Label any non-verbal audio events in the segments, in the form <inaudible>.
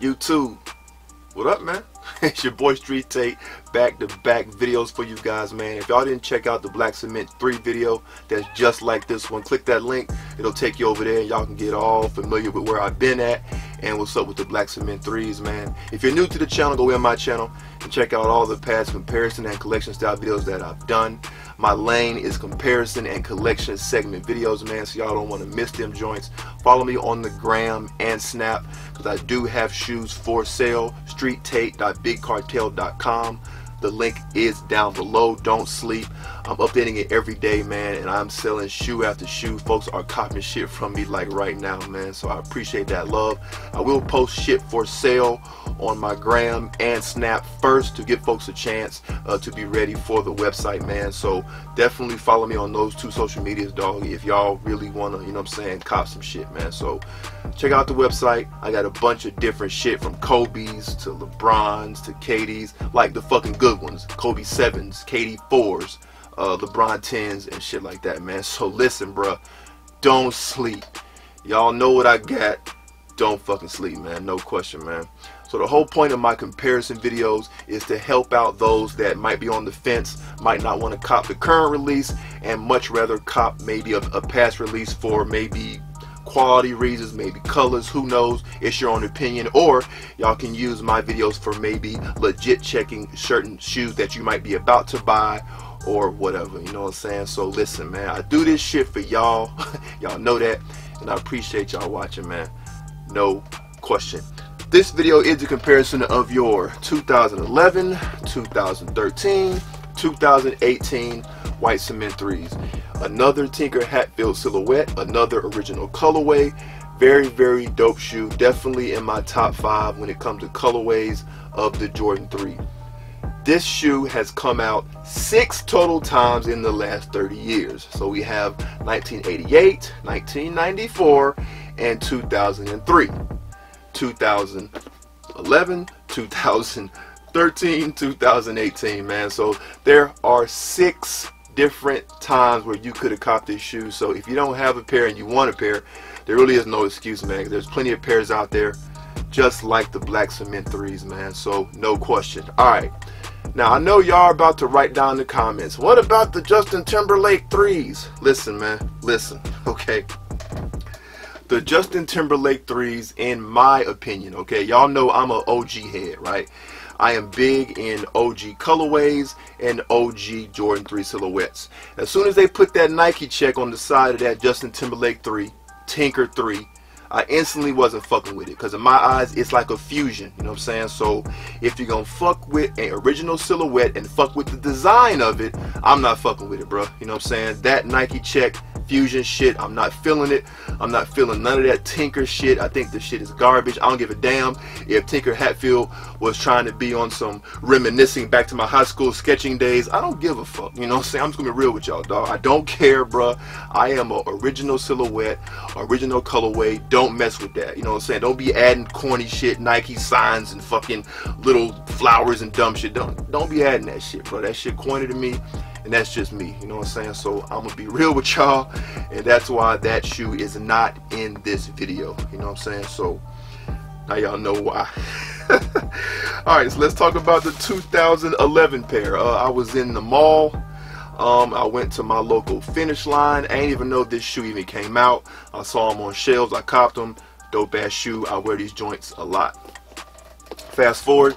YouTube. What up, man? <laughs> it's your boy Street Tate, back to back videos for you guys, man. If y'all didn't check out the Black Cement 3 video that's just like this one, click that link. It'll take you over there and y'all can get all familiar with where I've been at and what's up with the Black Cement 3s, man. If you're new to the channel, go in my channel and check out all the past comparison and collection style videos that I've done. My lane is comparison and collection segment videos, man, so y'all don't want to miss them joints. Follow me on the gram and snap because I do have shoes for sale. StreetTate.BigCartel.com. The link is down below. Don't sleep. I'm updating it every day, man, and I'm selling shoe after shoe. Folks are copying shit from me like right now, man. So I appreciate that love. I will post shit for sale on my gram and snap first to give folks a chance uh, to be ready for the website, man. So definitely follow me on those two social medias, dog. If y'all really wanna, you know what I'm saying, cop some shit, man. So check out the website. I got a bunch of different shit from Kobe's to LeBron's to KD's, like the fucking good ones. Kobe 7s, KD 4s, uh, LeBron 10s, and shit like that, man. So listen, bruh, don't sleep. Y'all know what I got. Don't fucking sleep, man. No question, man. So the whole point of my comparison videos is to help out those that might be on the fence, might not want to cop the current release, and much rather cop maybe a, a past release for maybe quality reasons, maybe colors, who knows, it's your own opinion, or y'all can use my videos for maybe legit checking certain shoes that you might be about to buy or whatever, you know what I'm saying? So listen, man, I do this shit for y'all, <laughs> y'all know that, and I appreciate y'all watching, man, no question. This video is a comparison of your 2011, 2013, 2018 white cement threes. Another Tinker Hatfield silhouette, another original colorway. Very, very dope shoe. Definitely in my top five when it comes to colorways of the Jordan 3. This shoe has come out six total times in the last 30 years. So we have 1988, 1994, and 2003. 2011, 2013, 2018, man. So there are six different times where you could have copped this shoe. So if you don't have a pair and you want a pair, there really is no excuse, man. There's plenty of pairs out there just like the black cement threes, man. So no question. All right. Now I know y'all about to write down the comments. What about the Justin Timberlake threes? Listen, man. Listen. <laughs> Okay the Justin Timberlake threes, in my opinion, okay, y'all know I'm a OG head, right? I am big in OG colorways and OG Jordan 3 silhouettes. As soon as they put that Nike check on the side of that Justin Timberlake 3, Tinker 3, I instantly wasn't fucking with it because in my eyes it's like a fusion you know what I'm saying? So if you're gonna fuck with an original silhouette and fuck with the design of it I'm not fucking with it bro you know what I'm saying? That Nike check fusion shit. I'm not feeling it. I'm not feeling none of that Tinker shit. I think the shit is garbage. I don't give a damn if Tinker Hatfield was trying to be on some reminiscing back to my high school sketching days. I don't give a fuck. You know what I'm saying? I'm just gonna be real with y'all, dog. I don't care, bruh. I am a original silhouette, original colorway. Don't mess with that. You know what I'm saying? Don't be adding corny shit, Nike signs and fucking little flowers and dumb shit. Don't don't be adding that shit, bro. That shit corny to me and that's just me you know what i'm saying so i'm gonna be real with y'all and that's why that shoe is not in this video you know what i'm saying so now y'all know why <laughs> all right so let's talk about the 2011 pair uh, i was in the mall um, I went to my local finish line. I didn't even know this shoe even came out. I saw them on shelves. I copped them. Dope ass shoe. I wear these joints a lot. Fast forward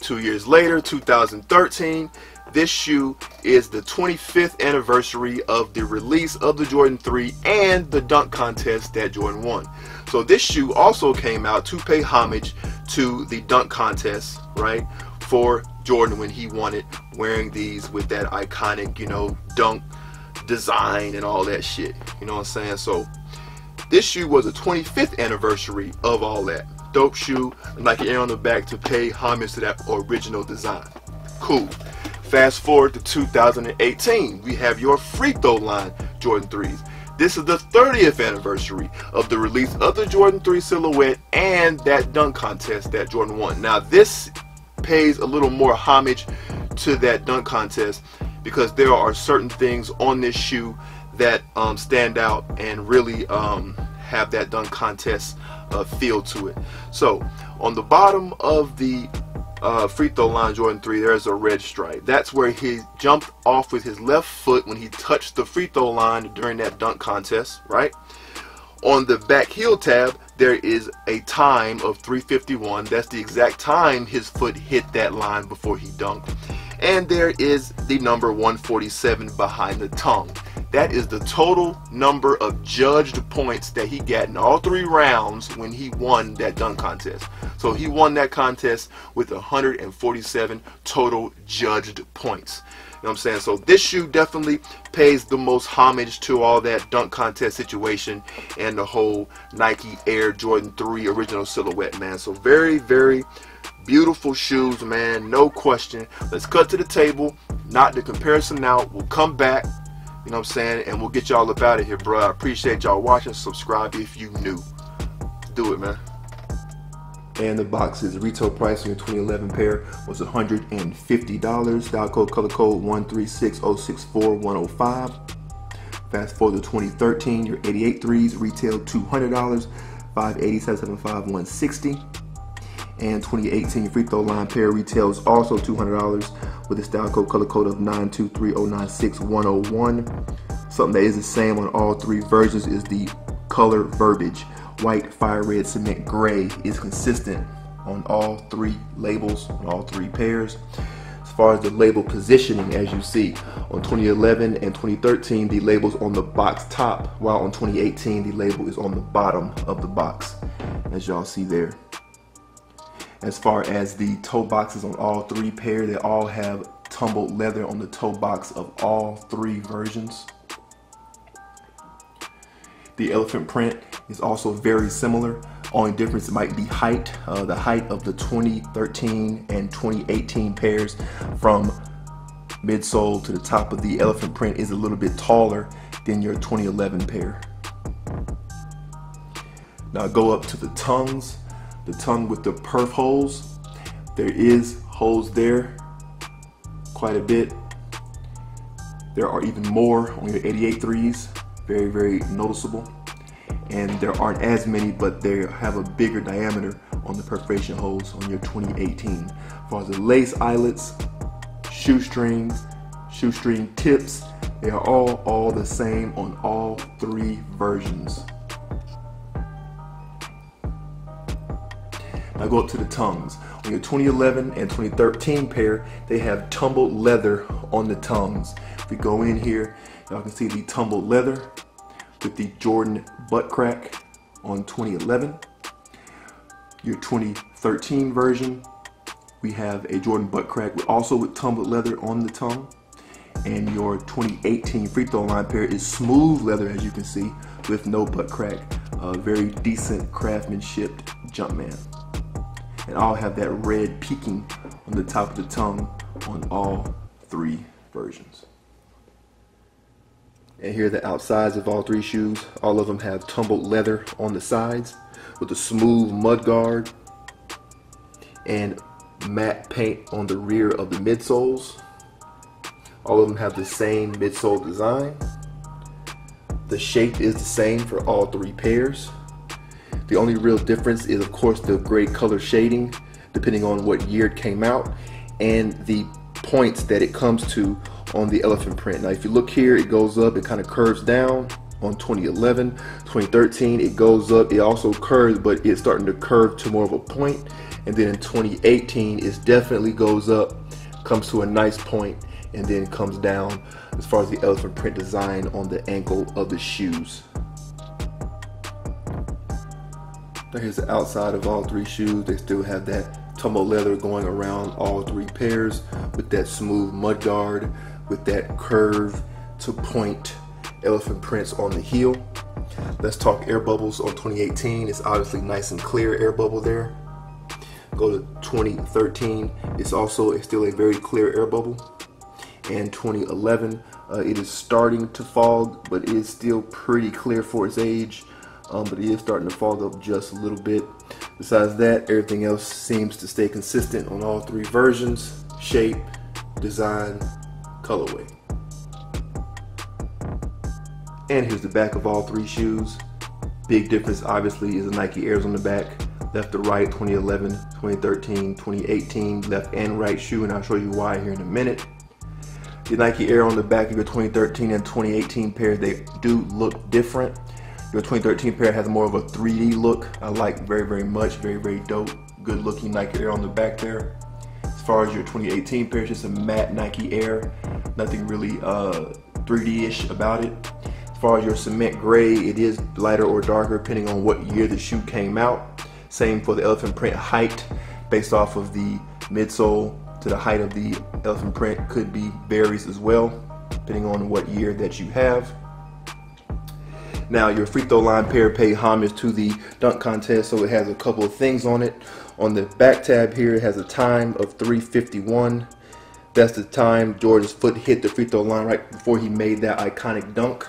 two years later, 2013 this shoe is the 25th anniversary of the release of the Jordan 3 and the dunk contest that Jordan won. So this shoe also came out to pay homage to the dunk contest, right? For Jordan when he won it, wearing these with that iconic, you know, dunk design and all that shit. You know what I'm saying? So this shoe was the 25th anniversary of all that. Dope shoe, like an air on the back to pay homage to that original design. Cool. Fast forward to 2018, we have your free throw line Jordan 3s. This is the 30th anniversary of the release of the Jordan 3 silhouette and that dunk contest that Jordan won. Now, this pays a little more homage to that dunk contest because there are certain things on this shoe that um, stand out and really um, have that dunk contest uh, feel to it. So on the bottom of the uh, free throw line Jordan 3, there's a red stripe. That's where he jumped off with his left foot when he touched the free throw line during that dunk contest, right? On the back heel tab, there is a time of 351. That's the exact time his foot hit that line before he dunked. And there is the number 147 behind the tongue. That is the total number of judged points that he got in all three rounds when he won that dunk contest. So he won that contest with 147 total judged points. You know what I'm saying? So this shoe definitely pays the most homage to all that dunk contest situation and the whole Nike Air Jordan 3 original silhouette, man. So very, very beautiful shoes, man. No question. Let's cut to the table. Not the comparison now. We'll come back. You know what I'm saying? And we'll get y'all up out of here, bro. I appreciate y'all watching. Subscribe if you new. Do it, man. And the box's retail price on your 2011 pair was $150. Style code, color code 136064105. Fast forward to 2013, your 88 threes retail $200, 58775 160 and 2018 free throw line pair retails also $200 with a style code color code of 923096101. Something that is the same on all three versions is the color verbiage. White, fire red, cement gray is consistent on all three labels, on all three pairs. As far as the label positioning, as you see, on 2011 and 2013, the label's on the box top, while on 2018, the label is on the bottom of the box, as y'all see there. As far as the toe boxes on all three pair, they all have tumbled leather on the toe box of all three versions. The elephant print is also very similar. Only difference might be height. Uh, the height of the 2013 and 2018 pairs from midsole to the top of the elephant print is a little bit taller than your 2011 pair. Now go up to the tongues the tongue with the perf holes. There is holes there quite a bit. There are even more on your 88 threes, very, very noticeable. And there aren't as many, but they have a bigger diameter on the perforation holes on your 2018. As far as the lace eyelets, shoestrings, shoestring tips, they are all, all the same on all three versions. Now go up to the tongues. On your 2011 and 2013 pair, they have tumbled leather on the tongues. If we go in here, y'all can see the tumbled leather with the Jordan butt crack on 2011. Your 2013 version, we have a Jordan butt crack also with tumbled leather on the tongue. And your 2018 free throw line pair is smooth leather as you can see with no butt crack. A very decent craftsmanship Jumpman and all have that red peaking on the top of the tongue on all three versions. And here are the outsides of all three shoes. All of them have tumbled leather on the sides with a smooth mud guard and matte paint on the rear of the midsoles. All of them have the same midsole design. The shape is the same for all three pairs. The only real difference is of course the gray color shading depending on what year it came out and the points that it comes to on the elephant print. Now if you look here it goes up, it kind of curves down on 2011, 2013 it goes up, it also curves but it's starting to curve to more of a point and then in 2018 it definitely goes up, comes to a nice point and then comes down as far as the elephant print design on the ankle of the shoes. Here's the outside of all three shoes. They still have that tumble leather going around all three pairs with that smooth mud guard, with that curve to point elephant prints on the heel. Let's talk air bubbles on 2018. It's obviously nice and clear air bubble there. Go to 2013. It's also it's still a very clear air bubble. And 2011, uh, it is starting to fog, but it is still pretty clear for its age um, but it is starting to fog up just a little bit. Besides that, everything else seems to stay consistent on all three versions, shape, design, colorway. And here's the back of all three shoes. Big difference obviously is the Nike Airs on the back, left to right, 2011, 2013, 2018, left and right shoe, and I'll show you why here in a minute. The Nike Air on the back of your 2013 and 2018 pair, they do look different. Your 2013 pair has more of a 3D look. I like very, very much. Very, very dope. Good looking Nike Air on the back there. As far as your 2018 pair, it's just a matte Nike Air. Nothing really uh, 3D-ish about it. As far as your cement gray, it is lighter or darker depending on what year the shoe came out. Same for the elephant print height based off of the midsole to the height of the elephant print could be varies as well depending on what year that you have. Now your free throw line pair pay homage to the dunk contest, so it has a couple of things on it. On the back tab here, it has a time of 351. That's the time Jordan's foot hit the free throw line right before he made that iconic dunk.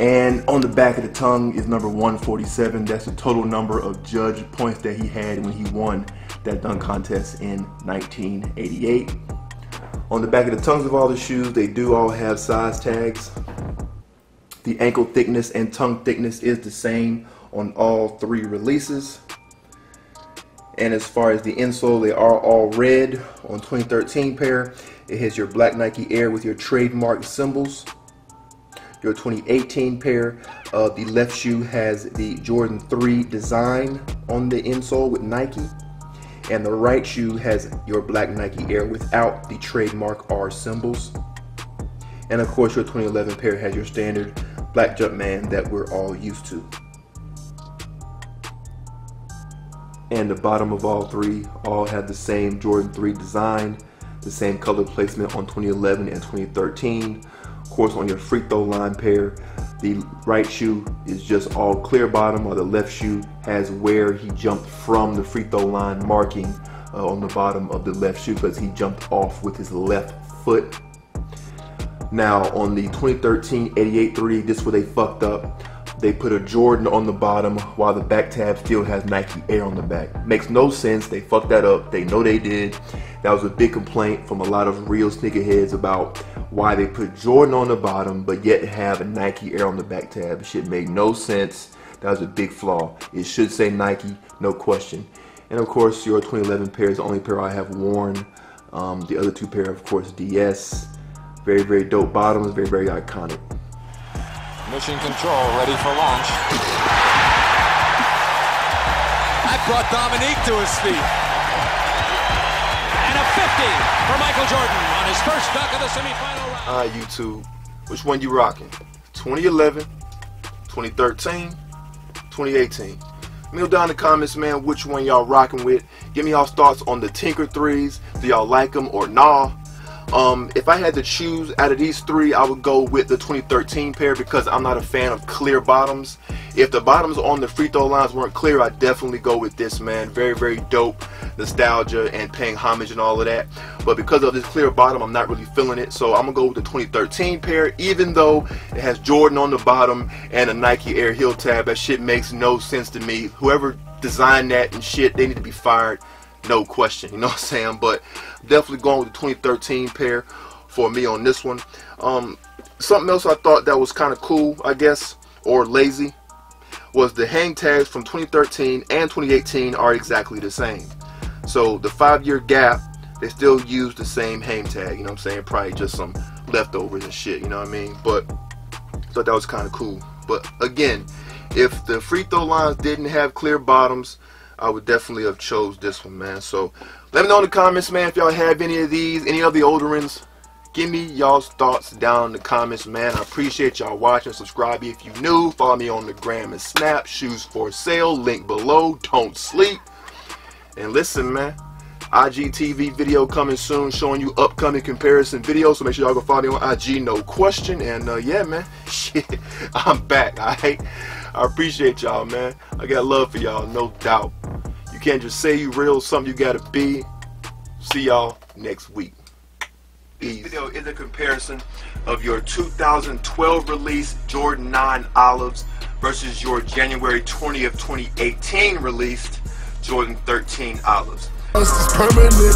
And on the back of the tongue is number 147. That's the total number of judge points that he had when he won that dunk contest in 1988. On the back of the tongues of all the shoes, they do all have size tags. The ankle thickness and tongue thickness is the same on all three releases. And as far as the insole, they are all red on 2013 pair. It has your black Nike Air with your trademark symbols. Your 2018 pair, uh, the left shoe has the Jordan 3 design on the insole with Nike. And the right shoe has your black Nike Air without the trademark R symbols. And of course your 2011 pair has your standard black Jumpman that we're all used to. And the bottom of all three all had the same Jordan 3 design, the same color placement on 2011 and 2013. Of course, on your free throw line pair, the right shoe is just all clear bottom, while the left shoe has where he jumped from the free throw line marking uh, on the bottom of the left shoe because he jumped off with his left foot now on the 2013 88-3, this is where they fucked up. They put a Jordan on the bottom while the back tab still has Nike Air on the back. Makes no sense. They fucked that up. They know they did. That was a big complaint from a lot of real sneakerheads about why they put Jordan on the bottom but yet have a Nike Air on the back tab. Shit made no sense. That was a big flaw. It should say Nike, no question. And of course, your 2011 pair is the only pair I have worn. Um, the other two pair, of course, DS. Very, very dope bottoms, very, very iconic. Mission control, ready for launch. That brought Dominique to his feet. And a 50 for Michael Jordan on his first dunk of the semifinal round. All right, YouTube, which one you rocking? 2011, 2013, 2018? Let me know down in the comments, man, which one y'all rocking with. Give me y'all thoughts on the Tinker 3s. Do y'all like them or nah? Um, if I had to choose out of these three, I would go with the 2013 pair because I'm not a fan of clear bottoms. If the bottoms on the free throw lines weren't clear, I'd definitely go with this, man. Very, very dope nostalgia and paying homage and all of that. But because of this clear bottom, I'm not really feeling it. So I'm going to go with the 2013 pair, even though it has Jordan on the bottom and a Nike Air heel tab. That shit makes no sense to me. Whoever designed that and shit, they need to be fired no question. You know <laughs> what I'm saying? But definitely going with the 2013 pair for me on this one. Um, something else I thought that was kind of cool, I guess, or lazy, was the hang tags from 2013 and 2018 are exactly the same. So the five-year gap, they still use the same hang tag. You know what I'm saying? Probably just some leftovers and shit. You know what I mean? But thought that was kind of cool. But again, if the free throw lines didn't have clear bottoms, I would definitely have chose this one, man. So let me know in the comments, man, if y'all have any of these, any of the older ones. Give me y'all's thoughts down in the comments, man. I appreciate y'all watching. Subscribe if you new. Follow me on the gram and snap. Shoes for sale. Link below. Don't sleep. And listen, man. IGTV video coming soon showing you upcoming comparison videos. So make sure y'all go follow me on IG, no question. And uh, yeah, man, <laughs> shit, I'm back, alright? I appreciate y'all, man. I got love for y'all, no doubt. You can't just say you real, something you gotta be. See y'all next week. This video is a comparison of your 2012 release Jordan 9 Olives versus your January 20th, 2018 released Jordan 13 Olives. It's permanent.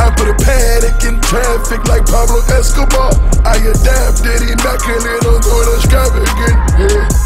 I put a Patek in traffic like Pablo Escobar. I adapted immaculate on going extravagant. Yeah.